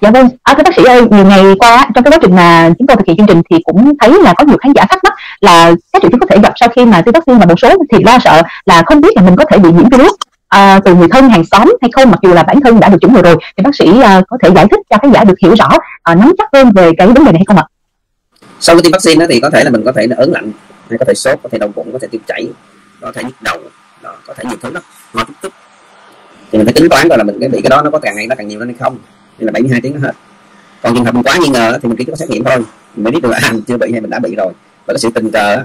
Dạ vâng, à, thưa bác sĩ ơi, nhiều ngày qua trong cái quá trình mà chúng tôi thực hiện chương trình thì cũng thấy là có nhiều khán giả thắc mắc là các triệu chứng có thể gặp sau khi mà tiêm vaccine và một số thì lo sợ là không biết là mình có thể bị nhiễm virus à, từ người thân hàng xóm hay không mặc dù là bản thân đã được chủng ngừa rồi thì bác sĩ à, có thể giải thích cho khán giả được hiểu rõ à, nắm chắc hơn về cái vấn đề này hay không ạ? Sau khi tiêm vaccine thì có thể là mình có thể là ớn lạnh, hay có thể sốt, có thể đau bụng, có thể tiêu chảy, có thể nhức đầu, đó, có thể nhiều thứ lắm, ho chút chút thì mình phải tính toán coi là mình cái bị cái đó nó có càng ngày nó càng nhiều lên hay không nên là 72 tiếng nó hết. Còn trường hợp mình quá nghi ngờ thì mình chỉ có xét nghiệm thôi. Mình mới biết được là à, mình chưa bị hay mình đã bị rồi. Và cái sự tình cờ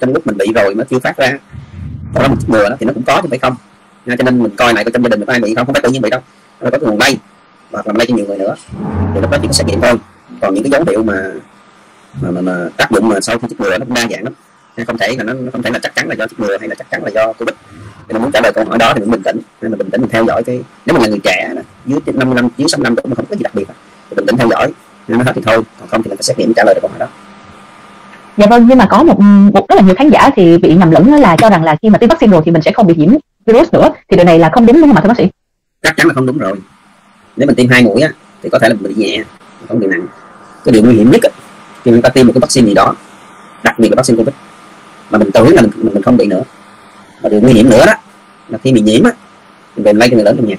trong lúc mình bị rồi nó chưa phát ra còn đó mình ngừa đó thì nó cũng có chứ phải không? Cho nên mình coi lại trong gia đình mình có ai bị không? Không phải tự nhiên bị đâu. Nó có cái nguồn lây hoặc là lây cho nhiều người nữa. Thì lúc đó chỉ có xét nghiệm thôi. Còn những cái dấu hiệu mà mà, mà, mà tác dụng mà sau khi chích ngừa nó cũng đa dạng lắm. Không thể là nó, nó không thể là chắc chắn là do chích ngừa hay là chắc chắn là do covid mình muốn trả lời câu hỏi đó thì mình bình tĩnh. Nên là bình tĩnh mình theo dõi cái nếu mà là người trẻ dưới 50 năm dưới 65 tuổi mà không có gì đặc biệt thì bình tĩnh theo dõi. Nếu nó hết thì thôi còn không thì mình phải xét nghiệm trả lời được câu hỏi đó. Dạ vâng nhưng mà có một một rất là nhiều khán giả thì bị nhầm lẫn là cho rằng là khi mà tiêm vaccine rồi thì mình sẽ không bị nhiễm virus nữa. Thì điều này là không đúng đúng không ạ thưa bác sĩ? Chắc chắn là không đúng rồi. Nếu mình tiêm hai mũi á thì có thể là bị nhẹ không bị nặng. Cái điều nguy hiểm nhất á, khi chúng ta tiêm một cái vaccine gì đó đặc biệt là vaccine covid mà mình tưởng là mình, mình không bị nữa và điều nguy hiểm nữa đó là khi bị nhiễm á mình về lây cho người lớn trong nhà.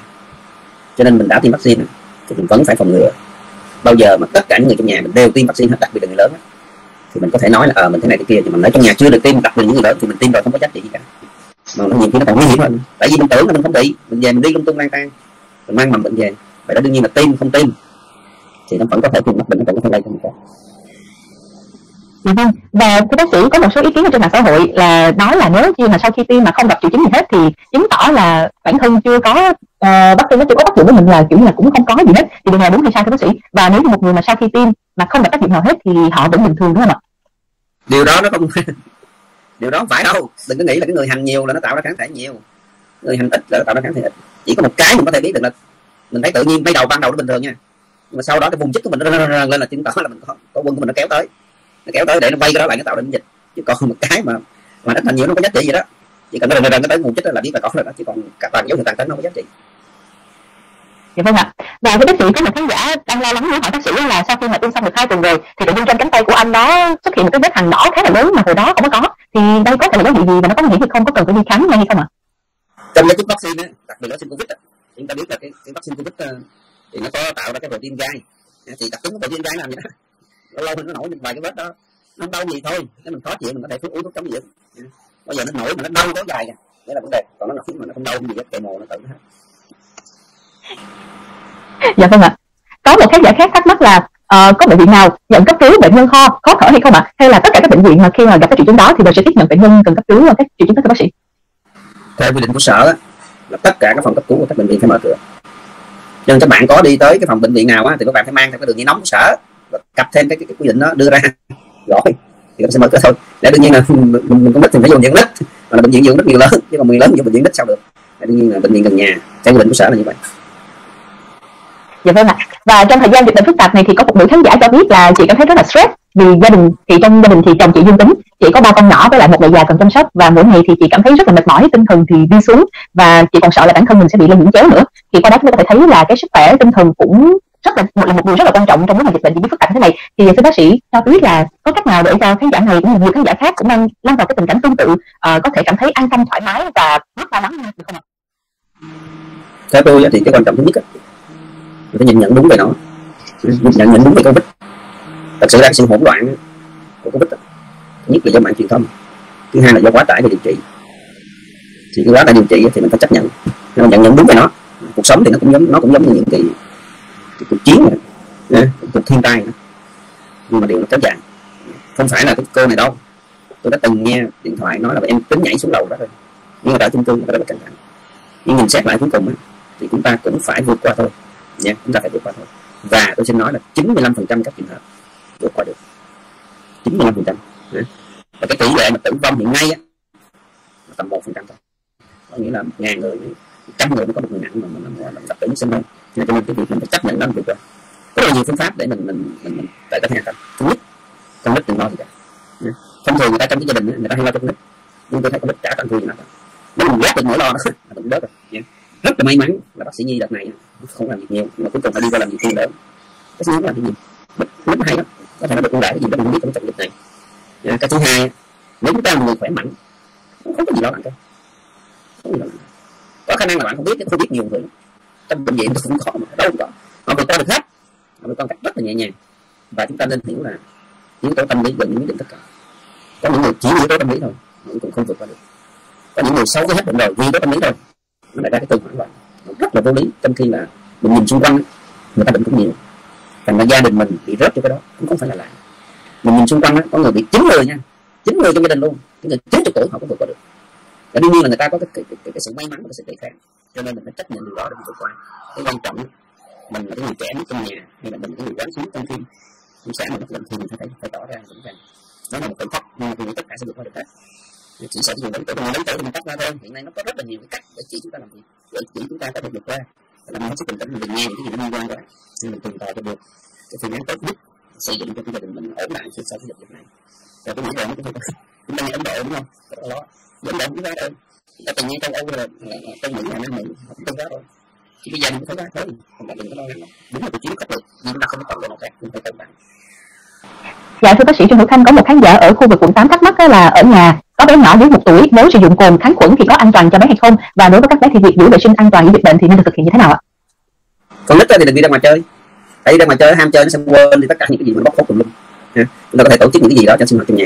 Cho nên mình đã tiêm vaccine thì mình vẫn phải phòng ngừa. Bao giờ mà tất cả những người trong nhà mình đều tiêm vaccine hết đặc biệt là người lớn á, thì mình có thể nói là ờ mình thế này thế kia thì mình nói trong nhà chưa được tiêm đặc biệt những người lớn thì mình tiêm rồi không có giá trị gì cả. Mà nó nhiều khi nó còn nguy hiểm hơn tại vì mình tưởng là mình không bị mình về mình đi lung tung lang tan mình mang mầm bệnh về vậy đó đương nhiên là tiêm không tiêm thì nó vẫn có thể tiêm mắc bệnh nó vẫn có thể lây cho người khác. Dạ vâng. Và thưa bác sĩ có một số ý kiến ở trên mạng xã hội là nói là nếu như mà sau khi tiêm mà không gặp triệu chứng gì hết thì chứng tỏ là bản thân chưa có uh, vaccine nó chưa có tác dụng với mình là kiểu như là cũng không có gì hết. Thì điều này đúng hay sai thưa bác sĩ? Và nếu như một người mà sau khi tiêm mà không gặp tác dụng nào hết thì họ vẫn bình thường đúng không ạ? Điều đó nó không điều đó không phải đâu. Đừng có nghĩ là cái người hành nhiều là nó tạo ra kháng thể nhiều. Người hành ít là nó tạo ra kháng thể ít. Chỉ có một cái mình có thể biết được là mình thấy tự nhiên ngay đầu ban đầu nó bình thường nha. Nhưng mà sau đó cái vùng chích của mình nó lên là chứng tỏ là mình có, có quân của mình nó kéo tới nó kéo tới để nó quay cái đó lại nó tạo ra dịch chứ còn một cái mà mà nó thành nhiều nó có giá trị gì đó chỉ cần nó lần nó tới nguồn chích là biết là có rồi đó chứ còn cả toàn dấu hiệu tàn tính nó có giá trị Dạ vâng ạ. Và với bác sĩ có một khán giả đang lo lắng muốn hỏi bác sĩ là sau khi mà tiêm xong được hai tuần rồi thì tự nhiên trên cánh tay của anh đó xuất hiện một cái vết hằn đỏ khá là lớn mà hồi đó không có. Thì đây có thể là dấu hiệu gì và nó có hiểm hay không? Có cần phải đi khám ngay hay không ạ? Trong cái chích vaccine á, đặc biệt là vaccine covid á, chúng ta biết là cái, cái vaccine covid ờ, thì nó có tạo ra cái protein gai thì đặc tính của protein gai làm gì đó lâu lâu nó nổi vài cái vết đó. Nó đau gì thôi nếu mình khó chịu mình có thể thuốc uống thuốc chống gì bây giờ nó nổi mà nó đau kéo dài kìa. Đấy là vấn đề. Còn nó nổi mà nó không đau gì hết kệ mồ nó tự hết. Dạ vâng ạ. Có một khán giả khác thắc mắc là uh, có bệnh viện nào nhận cấp cứu bệnh nhân ho khó thở hay không ạ? Hay là tất cả các bệnh viện mà khi mà gặp các triệu chứng đó thì đều sẽ tiếp nhận bệnh nhân cần cấp cứu các triệu chứng đó thưa bác sĩ? Theo quy định của sở là tất cả các phòng cấp cứu của các bệnh viện phải mở cửa. Nhưng các bạn có đi tới cái phòng bệnh viện nào á, thì các bạn phải mang theo cái đường dây nóng của sở và cặp thêm cái, cái, cái quy định đó đưa ra. Rồi thì nó sẽ mở cửa thôi. Để đương nhiên là mình, mình có nít thì phải dùng dưỡng đích mà là bệnh viện dưỡng rất nhiều lớn. Nhưng mà người lớn dùng bệnh viện đích sao được. Để đương nhiên là bệnh viện gần nhà theo quy định của sở là như vậy. Dạ vâng ạ. Và trong thời gian dịch bệnh phức tạp này thì có một nữ khán giả cho biết là chị cảm thấy rất là stress vì gia đình thì trong gia đình thì chồng chị dương tính. Chị có ba con nhỏ với lại một người già cần chăm sóc. Và mỗi ngày thì chị cảm thấy rất là mệt mỏi tinh thần thì đi xuống. Và chị còn sợ là bản thân mình sẽ bị lây nhiễm chéo nữa. Thì qua đó chúng ta có thể thấy là cái sức khỏe tinh thần cũng rất là một là một điều rất là quan trọng trong lúc mà dịch bệnh diễn biến phức tạp thế này. Thì thưa bác sĩ cho biết là có cách nào để cho khán giả này cũng như nhiều khán giả khác cũng đang lâm vào cái tình cảnh tương tự uh, có thể cảm thấy an tâm thoải mái và bớt lo lắng hơn được không ạ? Theo tôi thì cái quan trọng thứ nhất mình phải nhìn nhận đúng về nó. Nhìn nhận đúng về covid. Thật sự đang sự hỗn loạn của covid thứ nhất là do mạng truyền thông. Thứ hai là do quá tải về điều trị. Thì cái quá tải điều trị thì mình phải chấp nhận. Nhưng nhận nhận đúng về nó. Cuộc sống thì nó cũng giống nó cũng giống như những cái cái cuộc chiến này cuộc thiên tai nhưng mà điều nó kéo dài. Không phải là cái cô này đâu. Tôi đã từng nghe điện thoại nói là em tính nhảy xuống lầu đó thôi. Nhưng mà ở chung cư người ta rất là căng nhưng nhìn xét lại cuối cùng thì chúng ta cũng phải vượt qua thôi. Nha, chúng ta phải vượt qua thôi. Và tôi xin nói là 95% các trường hợp vượt qua được. 95% và cái tỷ lệ mà tử vong hiện nay á tầm một phần trăm thôi. Có nghĩa là ngàn người trăm người mới có một người nặng mà mình là tập tử sinh thôi cho nên cái việc mình phải chấp nhận nó vượt qua rất là nhiều phương pháp để mình mình mình, mình tại có thể thành thứ nhất con nít đừng lo gì cả. Ừ. Thông thường người ta trong cái gia đình người ta hay lo cho con nít. Nhưng tôi thấy con nít trả tặng thương gì nào nếu mình ghét được nỗi lo đó là mình bớt rồi. Rất là may mắn là bác sĩ nhi đợt này không làm việc nhiều nhưng mà cuối cùng phải đi qua làm việc nhiều lớn cái suy làm là cái gì rất hay lắm. Có thể nó được ưu đãi cái gì đó mình biết trong trận dịch này. À, cái thứ hai nếu chúng ta là người khỏe mạnh không có gì lo lắng cả. Có có khả năng là bạn không biết không biết nhiều người trong bệnh viện nó cũng khó mà đâu có. Họ vượt qua được hết họ vượt qua cách rất là nhẹ nhàng. Và chúng ta nên hiểu là yếu tố tâm lý gần như quyết định tất cả. Có những người chỉ yếu tố tâm lý thôi nhưng cũng không vượt qua được. Có những người xấu cái hết bệnh rồi, vì yếu tố tâm lý thôi, nó lại ra cái tư hoảng loạn. Rất là vô lý trong khi là mình nhìn xung quanh người ta bệnh cũng nhiều. Thành ra gia đình mình bị rớt cho cái đó, cũng không phải là lạ. Mình nhìn xung quanh đó có người bị chín người nha, chín người trong gia đình luôn. Những người chín tuổi họ cũng vượt qua được và đương nhiên là người ta có cái, cái, cái, cái, cái sự may mắn và cái sự đề kháng. Cho nên mình phải chấp nhận điều đó để mình vượt qua. Cái quan trọng mình là cái người trẻ nhất trong nhà hay là mình là cái người quán xuyến trong phim. Cũng sẽ mình bất luận thì mình phải phải tỏ ra vững vàng. Đó là một cái thách nhưng mà tất cả sẽ vượt qua được hết. Chỉ sợ dùng đến tuổi mình đến tới mình cắt ra thôi. Hiện nay nó có rất là nhiều cái cách để chỉ chúng ta làm việc để chỉ chúng ta có thể vượt qua. Là mình sức bình tĩnh mình nghe những cái gì nó liên quan rồi thì mình tìm tòi cho được. Cái phương án tốt nhất xây dựng cho cái gia đình mình ổn lại sau cái dịch này. Và tôi nghĩ rằng chúng ta chúng ta nghe ấn độ đúng không đó ấn độ cũng ra chúng ta tự nhiên trong âu là trong mỹ là nam mỹ không cũng từng ra rồi chỉ cái gia đình thấy ra thôi không bạn đừng có lo lắng đúng là cái chuyến cấp lực nhưng chúng ta không có tận nào khác chúng ta cân bằng Dạ thưa bác sĩ Trương Hữu Khanh có một khán giả ở khu vực quận 8 thắc mắc là ở nhà có bé nhỏ dưới một tuổi nếu sử dụng cồn kháng khuẩn thì có an toàn cho bé hay không và đối với các bé thì việc giữ vệ sinh an toàn với dịch bệnh thì nên được thực hiện như thế nào ạ? Còn nít thì đừng đi ra ngoài chơi, tại đi ra ngoài chơi ham chơi nó sẽ quên đi tất cả những cái gì mình bóc phốt tùm lum. Chúng ta có thể tổ chức những cái gì đó cho sinh hoạt trong nhà.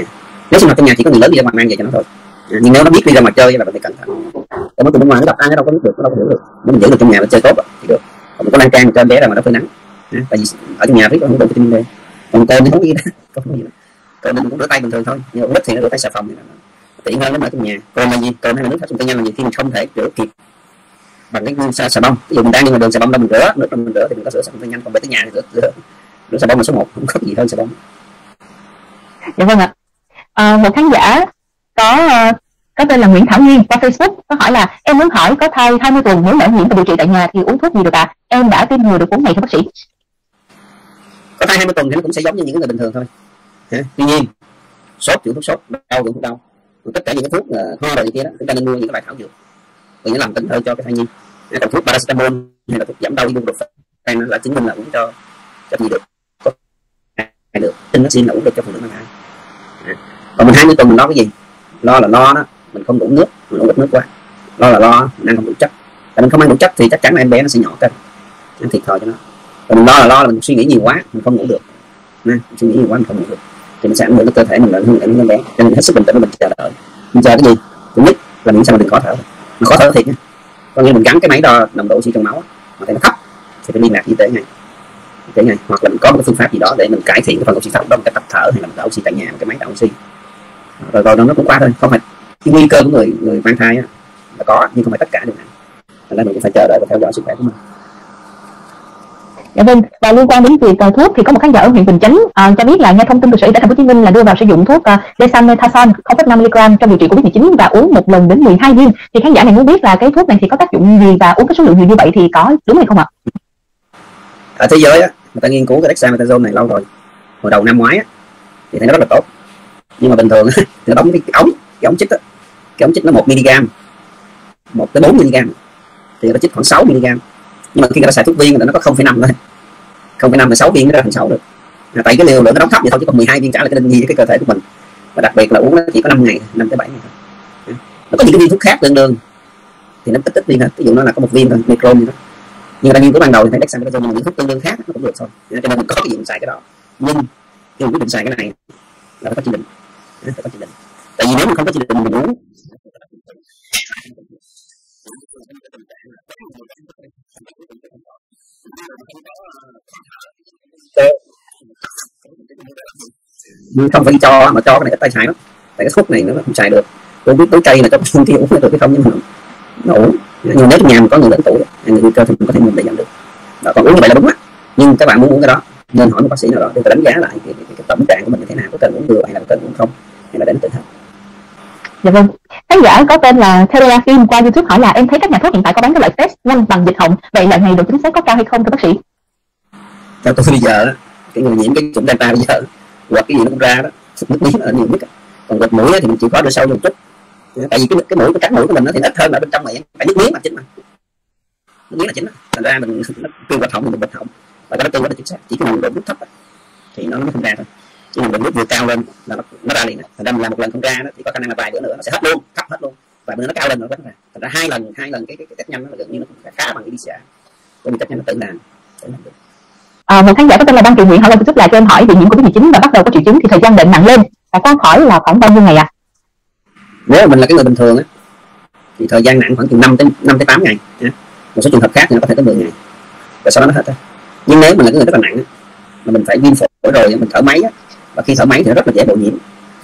Nếu sinh hoạt trong nhà chỉ có người lớn đi ra ngoài mang về cho nó thôi. À, nhưng nếu nó biết đi ra ngoài chơi là phải cẩn thận. để nó từ bên ngoài nó đập ăn nó đâu có biết được, nó đâu có hiểu được. Nếu mình giữ được trong nhà nó chơi tốt thì được. Còn mình có lan can cho bé ra mà nó phơi nắng. À, tại vì ở trong nhà biết không đủ vitamin D. Còn cồn thì không gì đó, không gì đó cồn mình cũng rửa tay bình thường thôi nhưng mà ít thì nó rửa tay xà phòng thì nó tiện hơn nó ở trong nhà còn là gì còn hay là nước phát trong tay nhiên là gì khi mình không thể rửa kịp bằng cái xà, xà bông ví dụ mình đang đi ngoài đường xà bông đâu mình rửa nước trong mình rửa thì mình có rửa xà bông nhanh còn về tới nhà thì rửa, rửa, rửa xà bông là số 1 không có gì hơn xà bông dạ vâng ạ à, một khán giả có uh, có tên là Nguyễn Thảo Nguyên qua Facebook có hỏi là em muốn hỏi có thai 20 tuần muốn lỡ nhiễm và điều trị tại nhà thì uống thuốc gì được ạ? À? Em đã tiêm ngừa được 4 ngày thưa bác sĩ. Có thai 20 tuần thì nó cũng sẽ giống như những người bình thường thôi. Tuy nhiên sốt chịu thuốc sốt, đau chịu thuốc đau tất cả những cái thuốc ho rồi kia đó chúng ta nên mua những cái bài thảo dược vì nó làm tỉnh hơi cho cái thai nhi còn thuốc paracetamol hay là thuốc giảm đau ibuprofen là chứng minh là uống cho cho gì được có hay được tin vaccine là uống được cho phụ nữ mang thai còn mình 20 tuần mình lo cái gì? Lo là lo đó. Mình không đủ nước, mình uống ít nước quá. Lo là lo, mình ăn không đủ chất. Tại mình không ăn đủ chất thì chắc chắn là em bé nó sẽ nhỏ cân. Ăn thiệt thòi cho nó. Còn mình lo là lo là mình suy nghĩ nhiều quá, mình không ngủ được. Nè suy nghĩ nhiều quá, mình không ngủ được. Thì mình sẽ ảnh hưởng tới cơ thể mình là hưởng đến bé. Cho nên hết sức bình tĩnh mình chờ đợi. Mình chờ cái gì? Thứ nhất là miễn sao mình đừng khó thở. Mình khó thở thiệt nha. Có như mình gắn cái máy đo nồng độ oxy trong máu mà thấy nó thấp, thì phải liên lạc y tế ngay. Y tế ngay. Hoặc là mình có một cái phương pháp gì đó để mình cải thiện cái phần oxy thấp đó, một cái tập thở hay là mình đo oxy tại nhà, một cái máy đo oxy rồi rồi nó cũng qua thôi không phải cái nguy cơ của người người mang thai á, là có nhưng không phải tất cả đều nặng nên mình cũng phải chờ đợi và theo dõi sức khỏe của mình Dạ vâng, và liên quan đến việc uh, thuốc thì có một khán giả ở huyện Bình Chánh uh, cho biết là nghe thông tin từ Sở Y tế Thành phố Hồ Chí Minh là đưa vào sử dụng thuốc uh, Dexamethasone 0,5 mg trong điều trị Covid-19 và uống một lần đến 12 viên. Thì khán giả này muốn biết là cái thuốc này thì có tác dụng gì và uống cái số lượng nhiều như vậy thì có đúng hay không ạ? Ở thế giới á, người ta nghiên cứu cái Dexamethasone này lâu rồi. Hồi đầu năm ngoái á, thì thấy nó rất là tốt. Nhưng mà bình thường thì nó đóng cái ống, cái ống chích đó, cái ống chích nó 1 mg, 1 tới 4 mg, thì nó chích khoảng 6 mg nhưng mà khi người ta xài thuốc viên thì nó có 0,5 thôi. 0,5 là 6 viên nó ra thành 6 được. À, tại cái liều lượng nó đóng thấp vậy thôi chứ còn 12 viên trả lại cái định gì cái cơ thể của mình. Và đặc biệt là uống nó chỉ có 5 ngày 5 tới 7 ngày thôi. Nó có những cái viên thuốc khác tương đương. Thì nó ít ít viên thôi ví dụ nó là có một viên thôi micron như đó. Nhưng mà nghiên cứu ban đầu thì thấy dexamethasone nhưng mà những thuốc tương đương khác nó cũng được thôi. Cho nên mình có cái gì mình xài cái đó. Nhưng khi mình quyết định xài cái này là phải có chỉ định phải có chỉ định. Tại vì nếu mà không có chỉ định mình uống nhưng không phải cho mà cho cái này cái tay xài lắm. Tại cái thuốc này nó không xài được. Tôi biết tối cây là cho không kia uống được cái không nhưng mà nó ổn. Nhưng nếu trong nhà mà có người lớn tuổi người nguy cơ thì mình có thể mình để giảm được. Đó, còn uống như vậy là đúng á. Nhưng các bạn muốn uống cái đó nên hỏi một bác sĩ nào đó để đánh giá lại cái, cái, cái tổng trạng của mình như thế nào có cần uống vừa hay là có cần uống không hay là đến tự thân Dạ vâng. Khán giả có tên là Terra Kim qua YouTube hỏi là, em thấy các nhà thuốc hiện tại có bán cái loại test nhanh bằng dịch họng. Vậy loại này độ chính xác có cao hay không, thưa bác sĩ? Theo tôi bây giờ cái người nhiễm cái chủng delta bây giờ, hoặc cái gì nó cũng ra đó nước miếng là nhiều nhất còn gật mũi thì mình chỉ có được sâu một chút dạ, tại vì cái cái mũi, cái cắn mũi của mình nó thì ít hơn ở bên trong miệng phải nước miếng là chính mà nước miếng là chính thành ra mình, nó kêu bạch họng, mình bạch họng, và cái đó tiêu rất chính xác, chỉ cái nguồn độ nước thấp thì nó mới không ra thôi chứ nồng độ nước vừa cao lên là nó, nó ra liền thành ra mình làm một lần không ra đó, thì có khả năng là vài bữa nữa nó sẽ hết luôn thấp hết luôn. Và bữa nó cao lên nữa vẫn ra. Thành ra hai lần hai lần cái cái, cái test nhanh nó gần như nó cũng khá bằng cái PCR bởi vì test nhanh nó tự làm tự làm được. À, một khán giả có tên là Đăng Thị Nguyện hỏi lên chút là cho em hỏi bị nhiễm Covid-19 và bắt đầu có triệu chứng thì thời gian bệnh nặng lên. Và có hỏi là khoảng bao nhiêu ngày ạ? À? nếu mà mình là cái người bình thường á thì thời gian nặng khoảng từ 5 tới 5 tới 8 ngày nha. một số trường hợp khác thì nó có thể tới 10 ngày. Và sau đó nó hết thôi. Nhưng nếu mình là cái người rất là nặng á, mà mình phải viêm phổi rồi mình thở máy á, và khi thở máy thì nó rất là dễ bị nhiễm.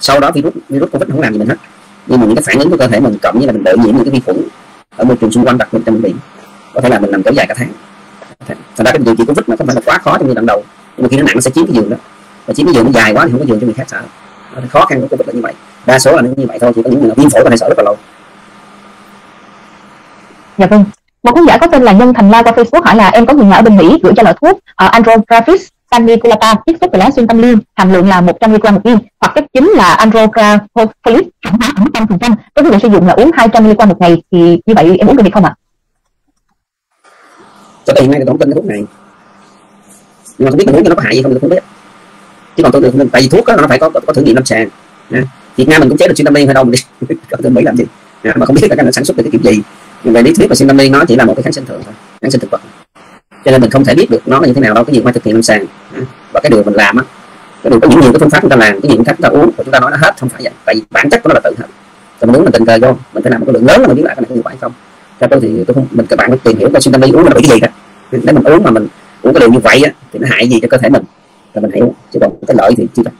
Sau đó virus virus covid không làm gì mình hết. Nhưng mà những cái phản ứng của cơ thể mình cộng như là mình bị nhiễm những cái vi khuẩn ở môi trường xung quanh đặc biệt trong bệnh viện có thể là mình nằm kéo dài cả tháng. Thành ra cái điều trị covid nó không phải là quá khó trong giai đoạn đầu nhưng mà khi nó nặng nó sẽ chiếm cái giường đó. Và chiếm cái giường nó dài quá thì không có giường cho người khác sợ khó khăn của covid là như vậy. Đa số là nó như vậy thôi chỉ có những người viêm phổi có thể sợ rất là lâu. Dạ vâng. Một khán giả có tên là nhân thành la qua facebook hỏi là em có người nhà ở bên mỹ gửi cho loại thuốc ờ, uh, andrographis Caniculata chiết xuất từ lá xuyên tâm liên hàm lượng là 100 mg một viên hoặc chất chính là andrographolis hãng hóa 100% có thể sử dụng là uống 200 mg một ngày thì như vậy em uống được hay không ạ? À? cho hiện nay thì tôi tin cái thuốc này. Nhưng mà không biết mình uống cho nó có hại gì không thì không biết. Chứ còn tôi được tại vì thuốc đó, nó phải có, có, có thử nghiệm lâm sàng. Nha. Việt Nam mình cũng chế được xuyên tâm liên hay đâu mình đi. Còn tôi Mỹ làm gì? Mà không biết là cái sản xuất được cái kiểu gì. Nhưng về lý thuyết mà xuyên tâm liên nó chỉ là một cái kháng sinh thường thôi kháng sinh thực vật cho nên mình không thể biết được nó là như thế nào đâu, cái gì mà thực hiện lâm sàng. Và cái điều mình làm á, cái điều có những nhiều cái phương pháp chúng ta làm, cái nhiều phương chúng ta uống, và chúng ta nói nó hết, không phải vậy. Tại vì bản chất của nó là tự hết còn muốn mình tình cờ vô, mình phải làm một cái lượng lớn là mình biết lại cái này có hiệu quả hay không. Theo tôi thì tôi không, mình, các bạn phải tìm hiểu coi xinamin uống là cái gì cả nếu mình uống mà mình uống cái liều như vậy á, thì nó hại gì cho cơ thể mình là mình hiểu chứ còn cái lợi thì chưa được.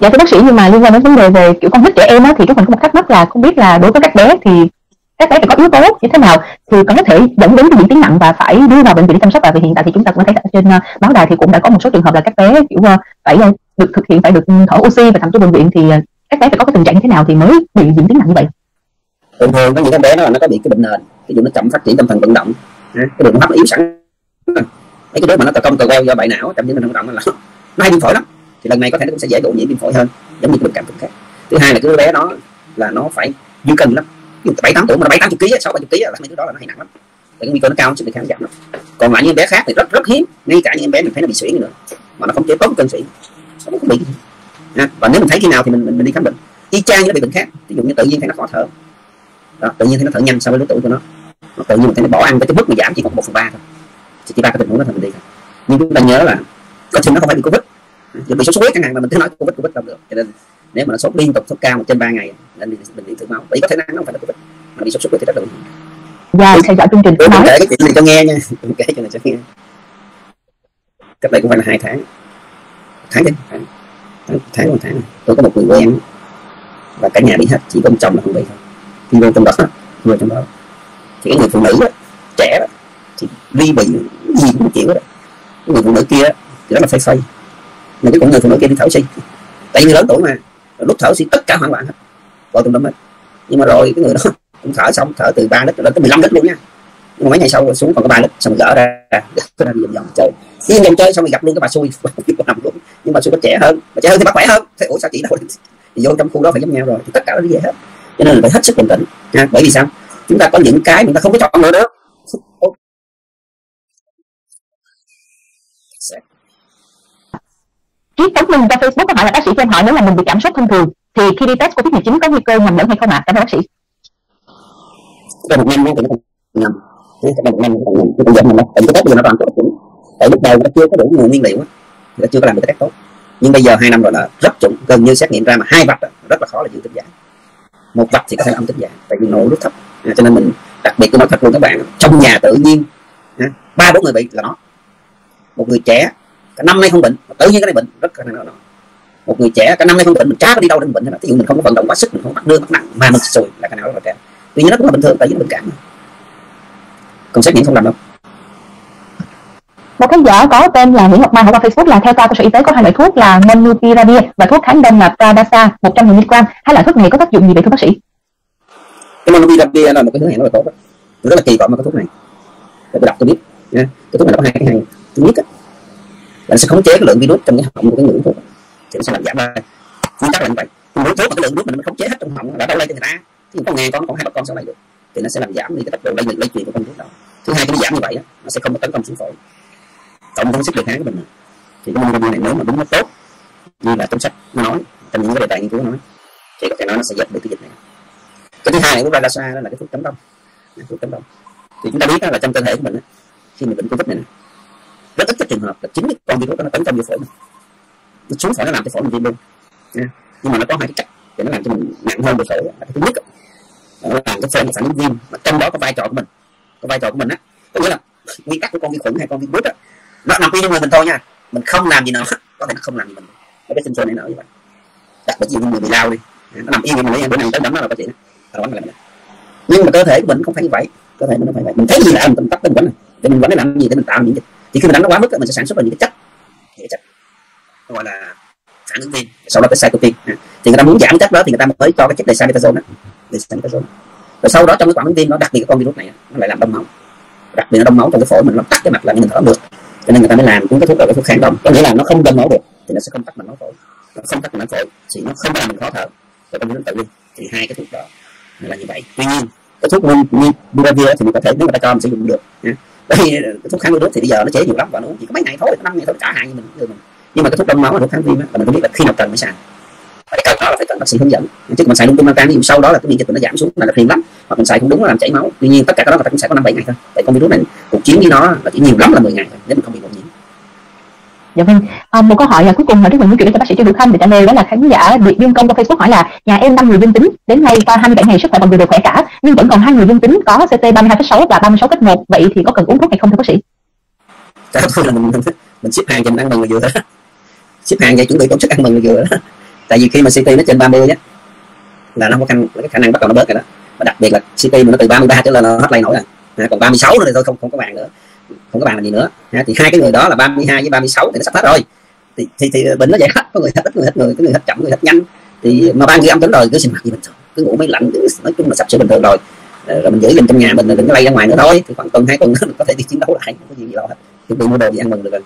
dạ thưa bác sĩ, nhưng mà liên quan đến vấn đề về kiểu con nít trẻ em á, thì chúng mình có một thắc mắc là không biết là đối với các bé thì các bé phải có yếu tố như thế nào thì có thể dẫn đến cái diễn tiến nặng và phải đưa vào bệnh viện để chăm sóc. Và vì hiện tại thì chúng ta cũng thấy trên uh, báo đài thì cũng đã có một số trường hợp là các bé kiểu uh, phải uh, được thực hiện phải được thở oxy và thậm chí bệnh viện thì các bé phải có cái tình trạng như thế nào thì mới bị diễn tiến nặng như vậy? Thường thường có những em bé đó là nó có bị cái bệnh nền ví dụ nó chậm phát triển tâm thần vận động cái đường hô hấp nó yếu sẵn. Mấy cái đứa mà nó tờ công tờ queo do bại não chậm tiến thần vận động là nó hay viêm phổi lắm thì lần này có thể nó cũng sẽ dễ đổ nhiễm viêm phổi hơn giống như cái bệnh cảm cúm khác. Thứ hai là cái đứa bé đó là nó phải dư cân lắm bảy tám tuổi mà bảy tám chục ký sáu bảy chục ký là mấy thứ đó là nó hay nặng lắm. Cái nguy cơ nó cao sức đề kháng giảm lắm. Còn lại những em bé khác thì rất rất hiếm ngay cả những em bé mình thấy nó bị suyễn nữa mà nó không chế tốt cân suyễn nó không bị. À, và nếu mình thấy khi nào thì mình mình, mình đi khám bệnh. Y chang như nó bị bệnh khác ví dụ như tự nhiên thấy nó khó thở. Đó, tự nhiên thấy nó thở nhanh so với lứa tuổi của nó. Nó tự nhiên mình thấy nó bỏ ăn với cái mức mà giảm chỉ còn một phần ba thôi. Chỉ, chỉ ba cái tình huống đó thôi mình đi thôi nhưng chúng ta nhớ là có chừng nó không phải bị covid. Bị sốt xuất huyết chẳng hạn mà mình cứ nói covid covid không được. Cho nên nếu mà nó sốt liên tục sốt cao trên ba ngày nên mình đi thử máu. Bởi có thể năng nó không phải là covid mà bị sốt xuất huyết thì rất là nguy Dạ, theo dõi chương trình tôi nói. kể cái chuyện này cho nghe nha. Kể cho này cho nghe. Cách đây cũng phải là hai tháng. Tháng chứ tháng. Tháng, tháng một tháng. Tôi có một người quen và cả nhà bị hết chỉ có ông chồng là không bị thôi. Khi vô trong đó vô trong đó. Thì cái người phụ nữ đó, trẻ đó, thì ly bị gì cũng chịu đó cái người phụ nữ kia thì rất là phây phây nhưng cái người phụ nữ kia đi thở oxy tại vì lớn tuổi mà lúc thở thì tất cả hoảng loạn hết. Vào tùm lum hết. Nhưng mà rồi cái người đó cũng thở xong, thở từ 3 lít lên tới 15 lít luôn nha. Nhưng mà mấy ngày sau xuống còn có 3 lít, xong gỡ ra gỡ ra đi vòng vòng chơi. Đi vòng chơi xong rồi gặp luôn cái bà xui nằm luôn. Nhưng mà xui có trẻ hơn mà trẻ hơn thì bắt khỏe hơn. Thế ủa, sao chị đâu? Thì vô trong khu đó phải giống nhau rồi, thì tất cả nó đi về hết. Cho nên là phải hết sức bình tĩnh nha bởi vì sao? Chúng ta có những cái mình ta không có chọn nữa nữa Triết tấm lưng qua Facebook có hỏi là bác sĩ cho em hỏi nếu là mình bị cảm sốt thông thường thì khi đi test Covid-19 có nguy cơ nhầm lẫn hay không ạ? À? Cảm ơn bác sĩ. Cái một năm thì nó nhầm. Cái một năm cũng nhầm. Cái mình tại cái test bây giờ nó toàn tốt chuẩn. Tại lúc đầu nó chưa có đủ nguồn nguyên liệu á, nó chưa có làm được cái test tốt. Nhưng bây giờ hai năm rồi là rất chuẩn, gần như xét nghiệm ra mà hai vạch rất là khó là dương tính giả. Một vạch thì có thể âm tính giả, tại vì nội rất thấp. À, cho nên mình đặc biệt tôi nói thật luôn các bạn, trong nhà tự nhiên ba bốn người bị là nó một người trẻ cả năm nay không bệnh tự nhiên cái này bệnh rất là nó một người trẻ cả năm nay không bệnh mình có đi đâu để bệnh hết ví dụ mình không có vận động quá sức mình không bắt đưa bắt nặng mà mình sùi là cái nào rất là trẻ tuy nhiên nó cũng là bình thường tại vì nó bệnh cảm còn xét nghiệm không làm đâu. Một khán giả có tên là Nguyễn Ngọc Mai hỏi qua Facebook là theo ta cơ sở y tế có hai loại thuốc là Monupiravir và thuốc kháng đông là Pradasa 100 mg hai loại thuốc này có tác dụng gì vậy thưa bác sĩ? Cái Monupiravir là một cái hứa hẹn rất là tốt đó. rất là kỳ vọng vào cái thuốc này. Để tôi đọc tôi biết nha. Cái thuốc này nó có hai cái hay. Thứ nhất là sẽ khống chế cái lượng virus trong cái họng của cái người thuốc thì nó sẽ làm giảm ra nguyên tắc là như vậy. Mình uống thuốc mà cái lượng virus mình khống chế hết trong họng là đâu lây cho người ta. Thì có ngàn con còn hai ba con sẽ lây được. Thì nó sẽ làm giảm đi cái tốc độ lây lây truyền của con virus đó. Thứ hai cái giảm như vậy đó, nó sẽ không có tấn công xuống phổi cộng với sức đề kháng của mình thì cái môn này nếu mà đúng nó tốt như là trong sách nó nói trong những cái đề tài nghiên cứu nói thì có thể nói nó sẽ dẹp được cái dịch này. Cái thứ hai của Radasa đó là cái thuốc chống đông thuốc chống đông thì chúng ta biết đó là trong cơ thể của mình đó, khi mình bệnh covid này, này rất ít các trường hợp là chính cái con virus đó nó tấn công vô phổi mình. Nó xuống phổi, nó làm cho phổi mình viêm luôn. Nhưng mà nó có hai cái cách để nó làm cho mình nặng hơn về phổi, là cái thứ nhất nó làm cho phổi mình phản ứng viêm, mà trong đó có vai trò của mình. Có vai trò của mình á, có nghĩa là nguyên tắc của con vi khuẩn hay con virus á, nó nằm yên trong người mình thôi nha. Mình không làm gì nữa có thể nó không làm gì mình. Cái sinh sôi này nở như vậy. Đặc biệt như người bị lao đi nó nằm yên trong người bữa nay tới đấm nó là có chuyện đó là nhưng mà cơ thể của mình không phải như vậy, cơ thể mình không phải vậy. Mình thấy gì là mình tắt cái quánh này, để mình quánh nó làm gì để mình tạo miễn dịch? Thì khi mình đánh nó quá mức mình sẽ sản xuất ra những cái chất, những chất gọi là phản ứng viên sau đó cái cytokine. À, thì người ta muốn giảm chất đó thì người ta mới cho cái chất dexamethasone đó dexamethasone rồi sau đó trong cái phản ứng viên nó đặc biệt cái con virus này nó lại làm đông máu. Đặc biệt nó đông máu trong cái phổi mình, nó tắt cái mạch là mình thở được. Cho nên người ta mới làm cũng cái thuốc là cái thuốc kháng đông. Có nghĩa là nó không đông máu được, thì nó sẽ không tắt mạch máu phổi. Nó không tắt mạch máu phổi thì nó không làm mình khó thở. Rồi con virus tự nhiên thì hai cái thuốc đó là như vậy. Tuy nhiên cái thuốc Monupiravir thì mình có thể nếu người ta cho mình sử dụng được. Ừ. Đây ờ, cái thuốc kháng virus thì bây giờ nó chế nhiều lắm và nó chỉ có mấy ngày thôi năm ngày thôi trả hàng cho mình, ừ, mình. Nhưng mà cái thuốc đông máu là thuốc kháng viêm là mình không biết là khi nào cần mới xài. Phải cái cần đó là phải cần bác sĩ hướng dẫn. Chứ mình xài lung tung mang tan ví dụ sau đó là cái miễn dịch của nó giảm xuống là nó phiền lắm. Hoặc mình xài cũng đúng là làm chảy máu. Tuy nhiên tất cả cái đó là ta cũng sẽ có năm bảy ngày thôi. Tại con virus này cuộc chiến với nó là chỉ nhiều lắm là 10 ngày thôi nếu mình không bị Dạ vâng. À, một câu hỏi là cuối cùng là rất là muốn chuyển cho bác sĩ cho Được Khanh để trả lời đó là khán giả Việt viêm Công qua Facebook hỏi là nhà em năm người dương tính đến nay qua 27 ngày sức khỏe mọi người đều khỏe cả nhưng vẫn còn hai người dương tính có CT 32,6 và 36,1 vậy thì có cần uống thuốc hay không thưa bác sĩ? Dạ, Chắc là mình, mình, mình ship hàng cho mình ăn mừng người vừa đó. Ship hàng vậy chuẩn bị tổ chức ăn mừng người vừa đó. Tại vì khi mà CT nó trên 30 á là nó có khả, năng khả năng bắt đầu nó bớt rồi đó. Và đặc biệt là CT mà nó từ 33 trở lên là nó hết lay nổi rồi. À, còn 36 nữa thì thôi không không có bàn nữa không có bàn làm gì nữa. Ha, thì hai cái người đó là 32 với 36 thì nó sắp hết rồi. Thì thì, thì bệnh nó vậy hết. Có người hết ít người hết người có người hết chậm người hết nhanh. Thì mà ba người âm tính rồi cứ sinh hoạt gì bình thường. Cứ ngủ máy lạnh cứ, nói chung là sắp sửa bình thường rồi. Ờ, rồi mình giữ mình trong nhà mình đừng có lay ra ngoài nữa thôi. Thì khoảng tuần hai tuần có thể đi chiến đấu lại không có gì gì đâu hết. Chuẩn bị mua đồ gì ăn mừng được rồi.